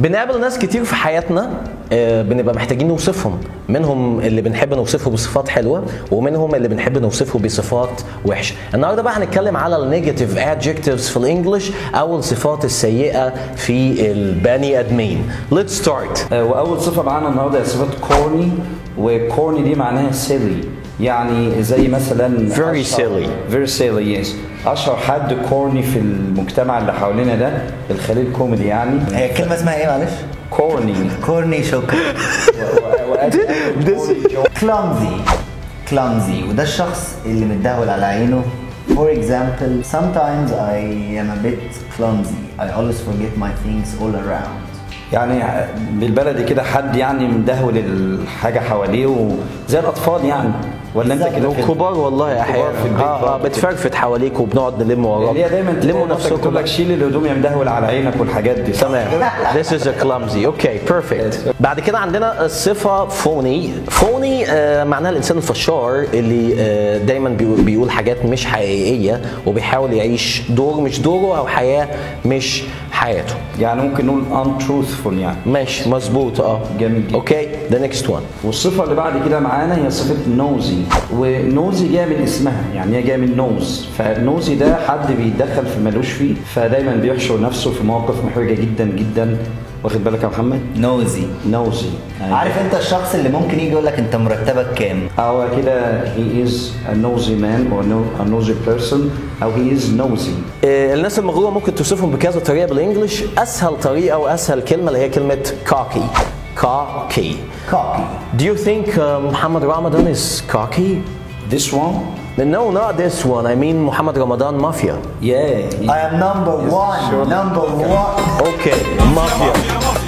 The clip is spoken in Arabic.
بنقابل ناس كتير في حياتنا آه، بنبقى محتاجين نوصفهم. منهم اللي بنحب نوصفه بصفات حلوة ومنهم اللي بنحب نوصفه بصفات وحشة. النهارده بقى هنتكلم على ال negative adjectives في ال English أو الصفات السيئة في البني آدمين. Let's start. آه، وأول صفة معانا النهارده هي صفة corny و corny دي معناها silly يعني زي مثلا Very silly. very silly yes. أشهر حد corny في المجتمع اللي حوالينا ده الخليل كوميدي يعني. هي كلمة اسمها إيه معلش؟ كورني كورني شكرا. كلامزي كلامزي وده الشخص اللي متدهول على عينه. For example, sometimes I am a bit clumsy. I always forget my things all around. يعني بالبلدي كده حد يعني مدهول الحاجة حواليه وزي الأطفال يعني. ولا انت كده كبار والله أحيانا. في البيت آه برضه. بتفرفت حواليك وبنقعد نلم وراك. اللي هي دايما لموا لموا نفسكم. تقول لك شيل الهدوم يا مدهول على عينك والحاجات دي. تمام. This is a clumsy. Okay perfect بعد كده عندنا الصفه phony. phony آه معناها الإنسان الفشار اللي آه دايما بيقول- حاجات مش حقيقية وبيحاول يعيش دور مش دوره أو حياة مش حياته. يعني ممكن نقول untruthful يعني. ماشي مظبوط. آه. جميل. Okay the next one والصفة اللي بعد كده معانا هي صفة nosy ونوزي جاية من اسمها يعني هي جاية من نوز. فالنوزي ده حد بيتدخل في ملوش فيه فدايما بيحشر نفسه في مواقف محرجة جدا جدا. واخد بالك يا محمد؟ نوزي. نوزي. عارف أنت الشخص اللي ممكن يجي يقول لك أنت مرتبك كام؟ أو كده he is a nosy man or no- a nosy person. أو he is nosy. آه، الناس المغروره ممكن توصفهم بكذا طريقة بالانجلش أسهل طريقة وأسهل كلمة اللي هي كلمة Cocky. Cocky. Do you think uh, Muhammad Ramadan is cocky? This one? No, not this one. I mean Muhammad Ramadan Mafia. Yeah. I am number one. Number one. Okay, Mafia.